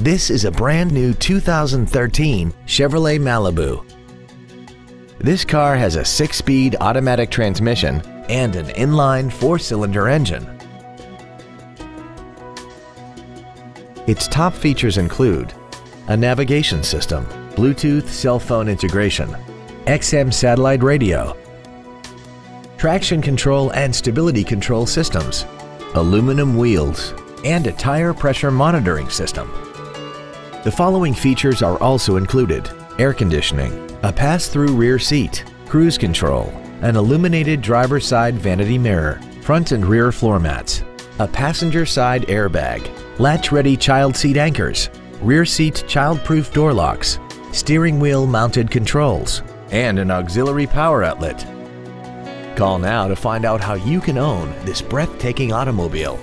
This is a brand new 2013 Chevrolet Malibu. This car has a six-speed automatic transmission and an inline four-cylinder engine. Its top features include a navigation system, Bluetooth cell phone integration, XM satellite radio, traction control and stability control systems, aluminum wheels, and a tire pressure monitoring system. The following features are also included air conditioning, a pass-through rear seat, cruise control, an illuminated driver's side vanity mirror, front and rear floor mats, a passenger side airbag, latch-ready child seat anchors, rear seat child-proof door locks, steering wheel mounted controls, and an auxiliary power outlet. Call now to find out how you can own this breathtaking automobile.